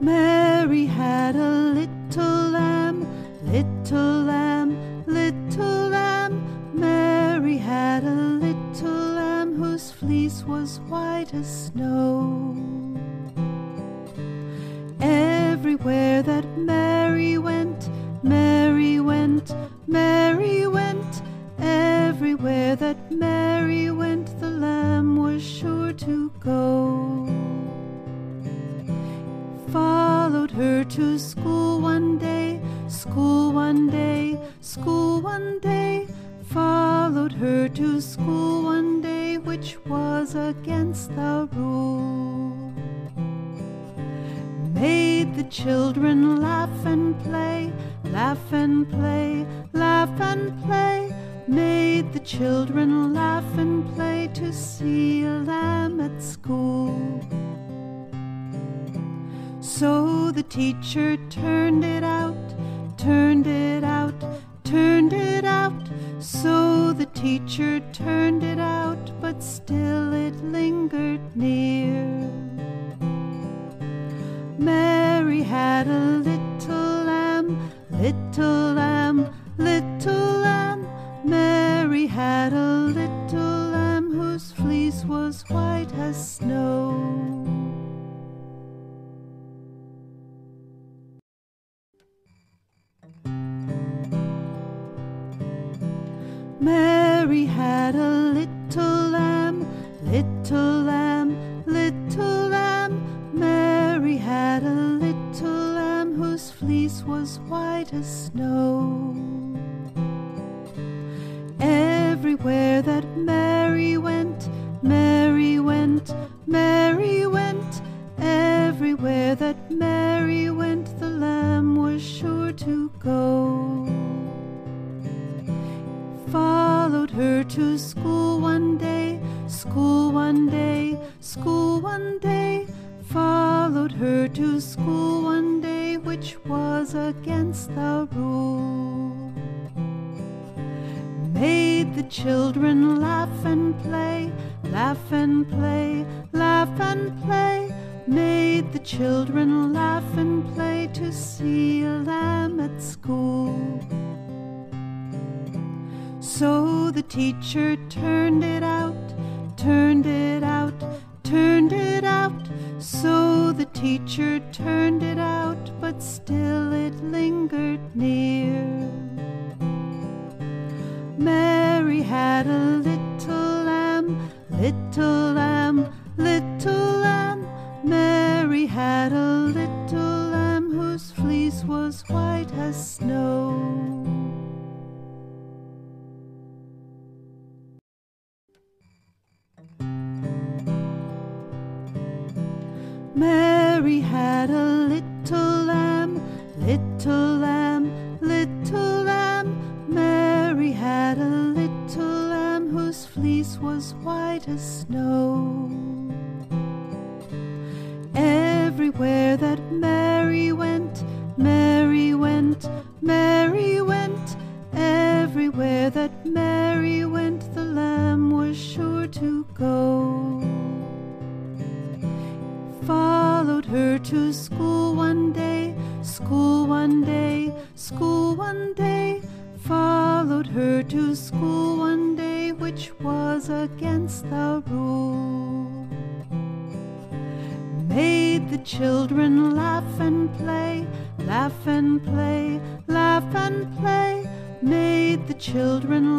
Mary had a little lamb, little lamb, little lamb. Mary had a little lamb whose fleece was white as snow. Everywhere that Mary went, Mary went, Mary went. Everywhere that Mary to school one day, school one day, school one day. Followed her to school one day, which was against the rule. Made the children laugh and play, laugh and play, laugh and play. Made the children laugh and play to see a lamb at school. So the teacher turned it out, turned it out, turned it out. So the teacher turned it out, but still it lingered near. Mary had a little lamb, little lamb, little lamb. Mary had a little lamb whose fleece was white as snow. Mary had a little lamb, little lamb, little lamb. Mary had a little lamb whose fleece was white as snow. Everywhere that Mary went, Mary went, to school one day, school one day, school one day. Followed her to school one day, which was against the rule. Made the children laugh and play, laugh and play, laugh and play. Made the children laugh and play to see a lamb at school. The teacher turned it out, turned it out, turned it out. So the teacher turned it out, but still it lingered near. Mary had a little lamb, little lamb, little Mary had a little lamb, little lamb, little lamb. Mary had a little lamb whose fleece was white as snow. Everywhere that Mary went, Mary went, Mary went. Everywhere that Mary went, the lamb was sure to followed her to school one day, school one day, school one day. Followed her to school one day, which was against the rule. Made the children laugh and play, laugh and play, laugh and play. Made the children